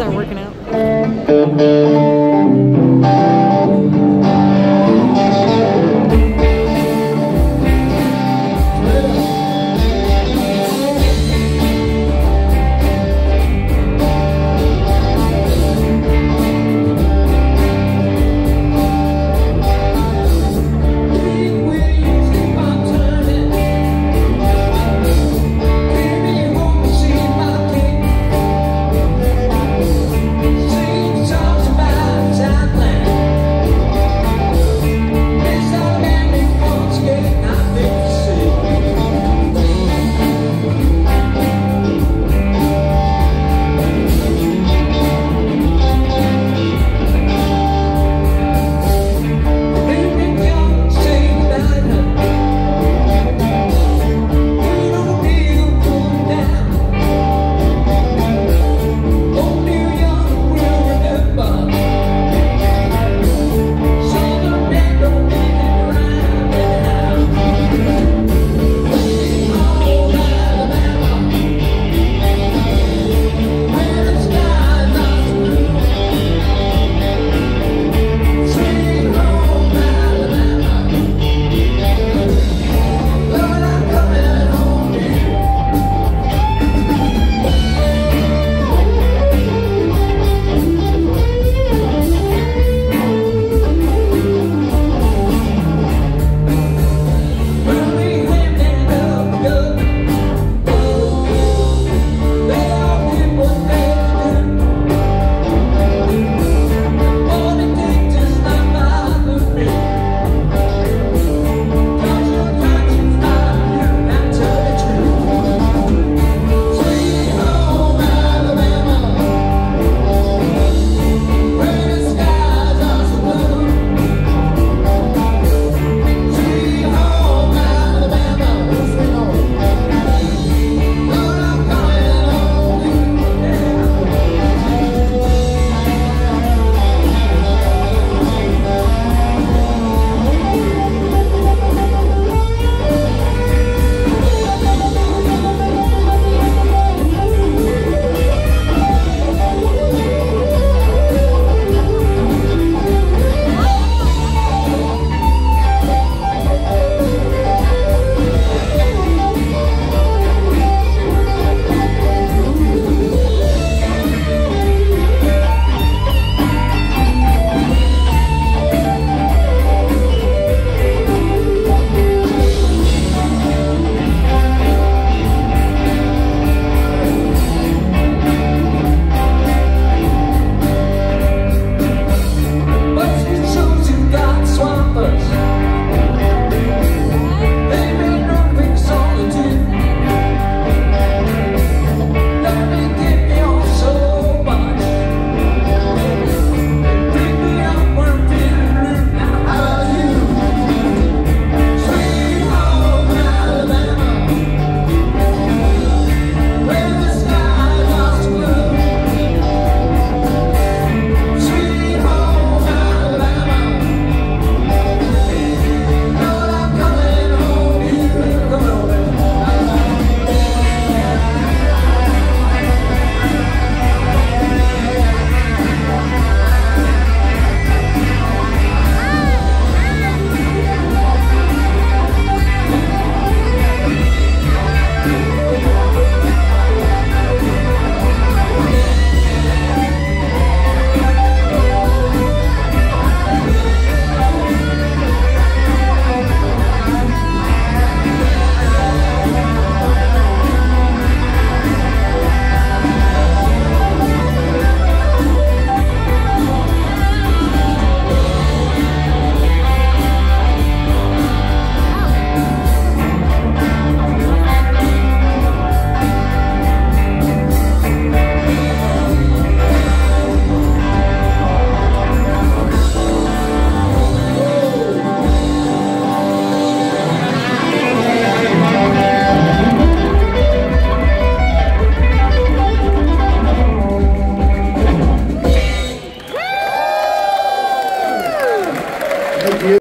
not working out.